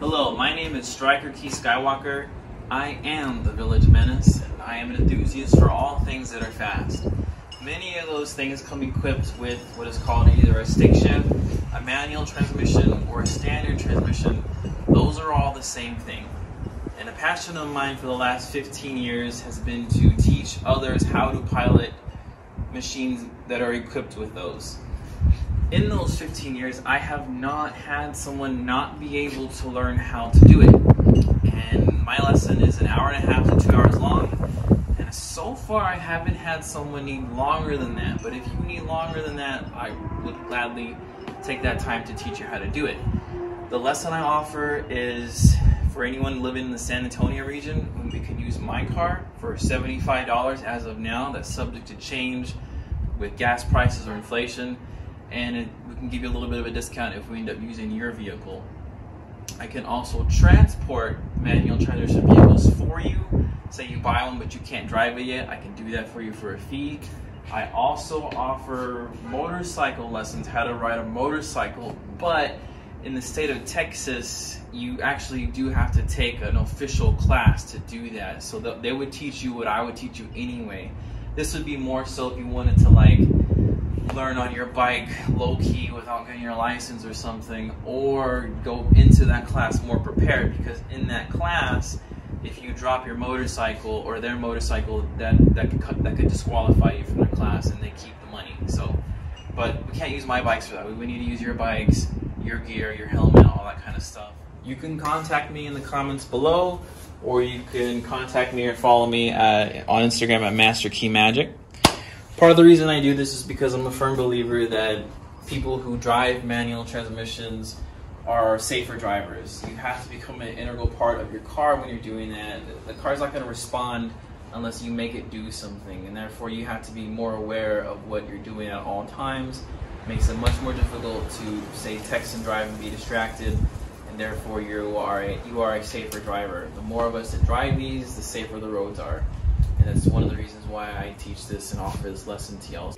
Hello, my name is Stryker Key Skywalker. I am the Village Menace, and I am an enthusiast for all things that are fast. Many of those things come equipped with what is called either a stick shift, a manual transmission, or a standard transmission. Those are all the same thing. And a passion of mine for the last 15 years has been to teach others how to pilot machines that are equipped with those in those 15 years, I have not had someone not be able to learn how to do it. And my lesson is an hour and a half to two hours long. And so far, I haven't had someone need longer than that. But if you need longer than that, I would gladly take that time to teach you how to do it. The lesson I offer is for anyone living in the San Antonio region, we can use my car for $75 as of now. That's subject to change with gas prices or inflation and it, we can give you a little bit of a discount if we end up using your vehicle. I can also transport manual transmission vehicles for you. Say you buy one but you can't drive it yet, I can do that for you for a fee. I also offer motorcycle lessons, how to ride a motorcycle, but in the state of Texas, you actually do have to take an official class to do that. So they would teach you what I would teach you anyway. This would be more so if you wanted to like learn on your bike low key without getting your license or something, or go into that class more prepared because in that class, if you drop your motorcycle or their motorcycle, that that could that could disqualify you from the class and they keep the money. So, but we can't use my bikes for that. We need to use your bikes, your gear, your helmet, all that kind of stuff. You can contact me in the comments below, or you can contact me or follow me at, on Instagram at Master Key Magic. Part of the reason I do this is because I'm a firm believer that people who drive manual transmissions are safer drivers. You have to become an integral part of your car when you're doing that. The car's not going to respond unless you make it do something, and therefore you have to be more aware of what you're doing at all times. It makes it much more difficult to say text and drive and be distracted, and therefore you are a, you are a safer driver. The more of us that drive these, the safer the roads are. And that's one of the reasons why I teach this and offer this lesson to y'all.